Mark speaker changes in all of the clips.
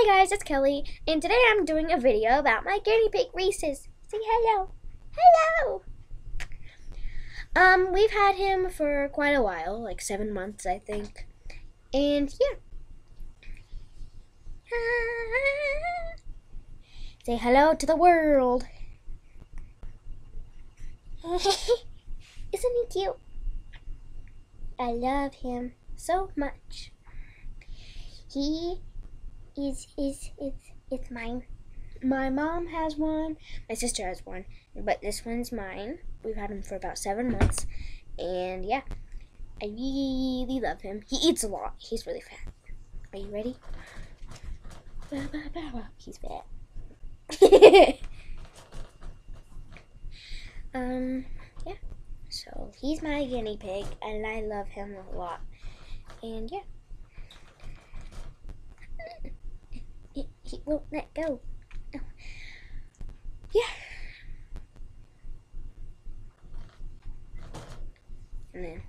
Speaker 1: Hi guys, it's Kelly, and today I'm doing a video about my guinea pig Reese's. Say hello. Hello! Um, we've had him for quite a while, like seven months, I think. And yeah. Say hello to the world. Isn't he cute? I love him so much. He is is is is mine. My mom has one. My sister has one, but this one's mine. We've had him for about seven months, and yeah, I really love him. He eats a lot. He's really fat. Are you ready? He's fat. um, yeah. So he's my guinea pig, and I love him a lot. And yeah. He won't let go. Oh. Yeah. And then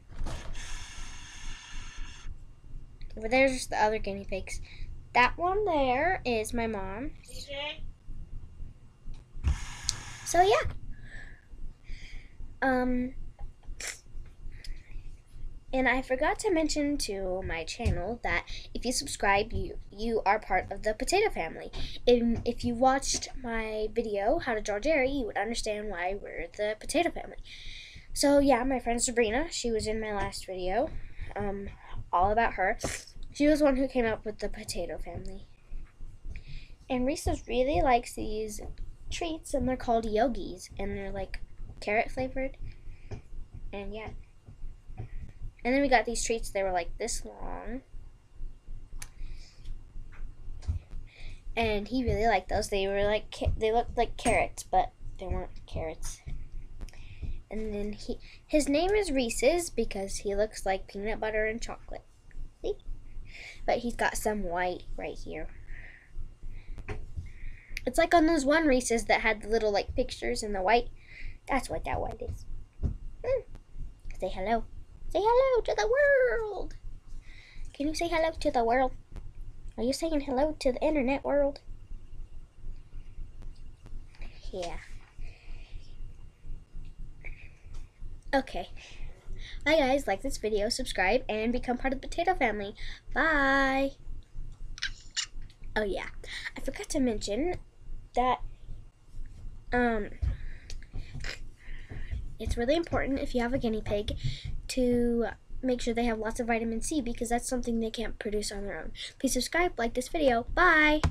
Speaker 1: over there's the other guinea pigs. That one there is my mom. So yeah. Um and I forgot to mention to my channel that if you subscribe, you you are part of the potato family. And if you watched my video, How to Draw Jerry, you would understand why we're the potato family. So yeah, my friend Sabrina, she was in my last video, um, all about her. She was one who came up with the potato family. And Reese's really likes these treats, and they're called yogis, and they're like carrot flavored. And yeah. And then we got these treats, they were like this long. And he really liked those. They were like, they looked like carrots, but they weren't carrots. And then he, his name is Reese's because he looks like peanut butter and chocolate. See? But he's got some white right here. It's like on those one Reese's that had the little like pictures in the white. That's what that white is. Mm. Say hello. Say hello to the world. Can you say hello to the world? Are you saying hello to the internet world? Yeah. Okay. Bye guys, like this video, subscribe, and become part of the potato family. Bye! Oh yeah, I forgot to mention that um it's really important if you have a guinea pig to make sure they have lots of vitamin C because that's something they can't produce on their own. Please subscribe, like this video. Bye!